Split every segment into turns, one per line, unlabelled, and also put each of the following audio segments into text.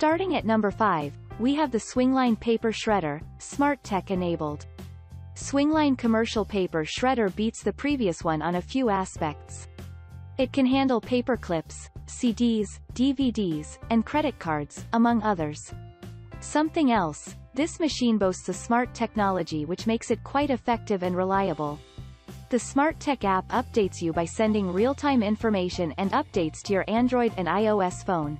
Starting at number 5, we have the Swingline Paper Shredder, SmarTech enabled. Swingline commercial paper shredder beats the previous one on a few aspects. It can handle paper clips, CDs, DVDs, and credit cards, among others. Something else, this machine boasts a smart technology which makes it quite effective and reliable. The SmarTech app updates you by sending real-time information and updates to your Android and iOS phone.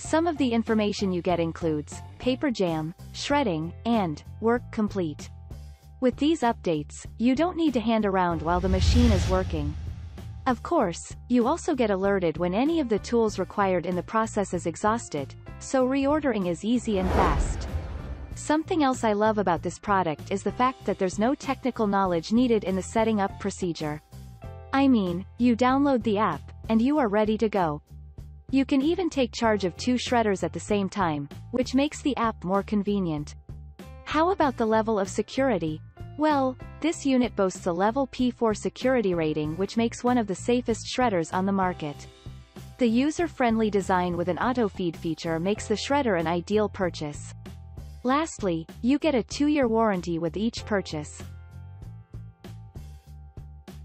Some of the information you get includes, paper jam, shredding, and, work complete. With these updates, you don't need to hand around while the machine is working. Of course, you also get alerted when any of the tools required in the process is exhausted, so reordering is easy and fast. Something else I love about this product is the fact that there's no technical knowledge needed in the setting up procedure. I mean, you download the app, and you are ready to go. You can even take charge of two shredders at the same time, which makes the app more convenient. How about the level of security? Well, this unit boasts a level P4 security rating which makes one of the safest shredders on the market. The user-friendly design with an auto-feed feature makes the shredder an ideal purchase. Lastly, you get a two-year warranty with each purchase.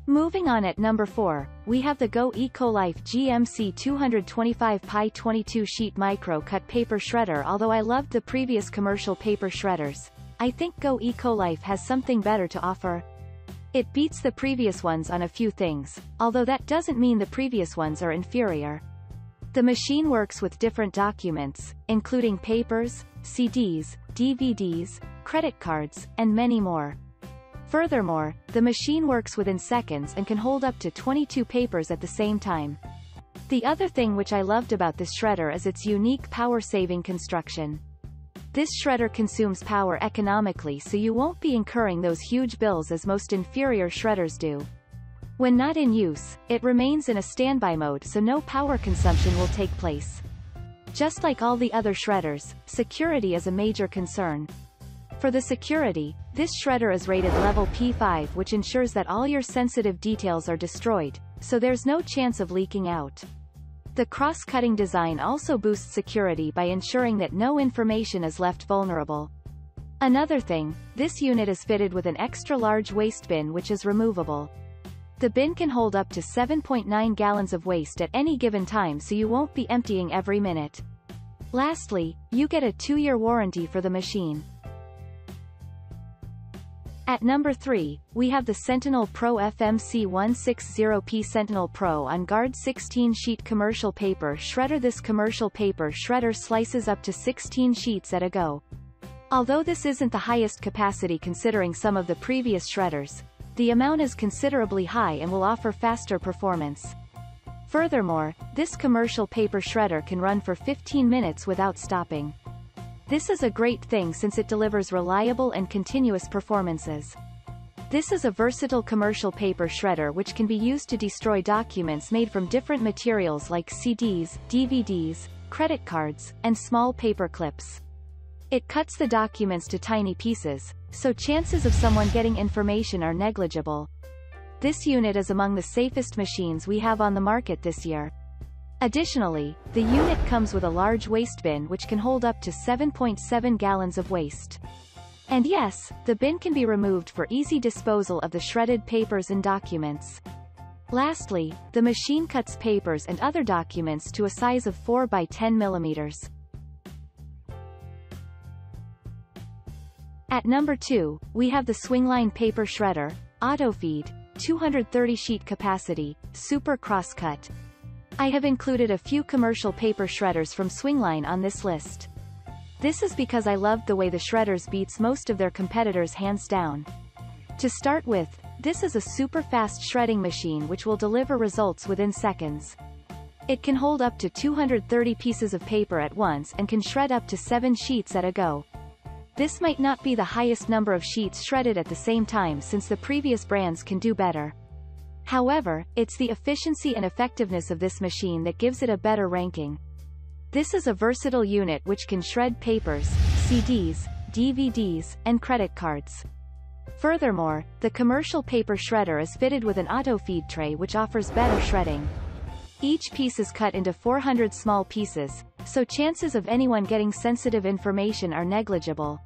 Moving on at number 4, we have the GoECOlife GMC 225 Pi 22 sheet micro cut paper shredder although I loved the previous commercial paper shredders. I think GoECOlife has something better to offer. It beats the previous ones on a few things, although that doesn't mean the previous ones are inferior. The machine works with different documents, including papers, CDs, DVDs, credit cards, and many more. Furthermore, the machine works within seconds and can hold up to 22 papers at the same time. The other thing which I loved about this shredder is its unique power-saving construction. This shredder consumes power economically so you won't be incurring those huge bills as most inferior shredders do. When not in use, it remains in a standby mode so no power consumption will take place. Just like all the other shredders, security is a major concern. For the security, this shredder is rated level P5 which ensures that all your sensitive details are destroyed, so there's no chance of leaking out. The cross-cutting design also boosts security by ensuring that no information is left vulnerable. Another thing, this unit is fitted with an extra-large waste bin which is removable. The bin can hold up to 7.9 gallons of waste at any given time so you won't be emptying every minute. Lastly, you get a two-year warranty for the machine. At number 3, we have the Sentinel Pro FMC 160P Sentinel Pro on Guard 16 sheet commercial paper shredder This commercial paper shredder slices up to 16 sheets at a go. Although this isn't the highest capacity considering some of the previous shredders, the amount is considerably high and will offer faster performance. Furthermore, this commercial paper shredder can run for 15 minutes without stopping. This is a great thing since it delivers reliable and continuous performances. This is a versatile commercial paper shredder which can be used to destroy documents made from different materials like CDs, DVDs, credit cards, and small paper clips. It cuts the documents to tiny pieces, so chances of someone getting information are negligible. This unit is among the safest machines we have on the market this year. Additionally, the unit comes with a large waste bin which can hold up to 7.7 gallons of waste. And yes, the bin can be removed for easy disposal of the shredded papers and documents. Lastly, the machine cuts papers and other documents to a size of 4 by 10 millimeters. At number 2, we have the Swingline Paper Shredder, Auto Feed, 230 sheet capacity, super crosscut, I have included a few commercial paper shredders from Swingline on this list. This is because I loved the way the shredders beats most of their competitors hands down. To start with, this is a super fast shredding machine which will deliver results within seconds. It can hold up to 230 pieces of paper at once and can shred up to 7 sheets at a go. This might not be the highest number of sheets shredded at the same time since the previous brands can do better. However, it's the efficiency and effectiveness of this machine that gives it a better ranking. This is a versatile unit which can shred papers, CDs, DVDs, and credit cards. Furthermore, the commercial paper shredder is fitted with an auto feed tray which offers better shredding. Each piece is cut into 400 small pieces, so chances of anyone getting sensitive information are negligible.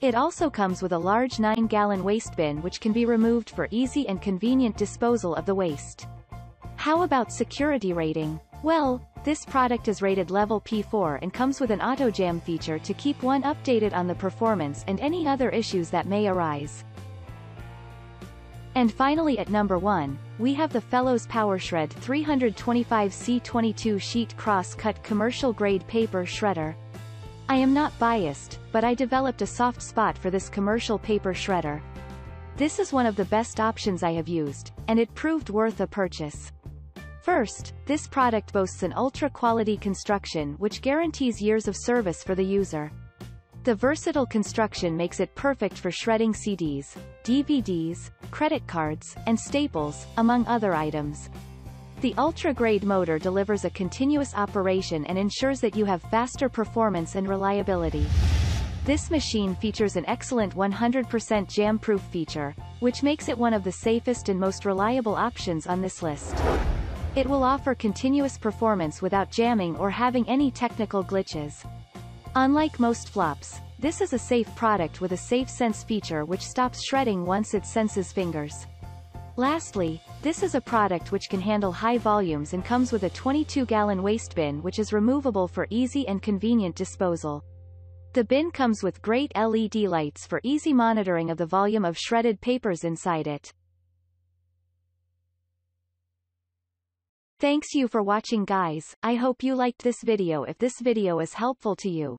It also comes with a large 9-gallon waste bin which can be removed for easy and convenient disposal of the waste. How about security rating? Well, this product is rated level P4 and comes with an auto jam feature to keep one updated on the performance and any other issues that may arise. And finally at number 1, we have the Fellowes Powershred 325C22 sheet cross-cut commercial-grade paper shredder. I am not biased, but I developed a soft spot for this commercial paper shredder. This is one of the best options I have used, and it proved worth a purchase. First, this product boasts an ultra-quality construction which guarantees years of service for the user. The versatile construction makes it perfect for shredding CDs, DVDs, credit cards, and staples, among other items. The ultra-grade motor delivers a continuous operation and ensures that you have faster performance and reliability. This machine features an excellent 100% jam-proof feature, which makes it one of the safest and most reliable options on this list. It will offer continuous performance without jamming or having any technical glitches. Unlike most flops, this is a safe product with a SafeSense feature which stops shredding once it senses fingers. Lastly, this is a product which can handle high volumes and comes with a 22-gallon waste bin which is removable for easy and convenient disposal. The bin comes with great LED lights for easy monitoring of the volume of shredded papers inside it. Thanks you for watching guys, I hope you liked this video if this video is helpful to you.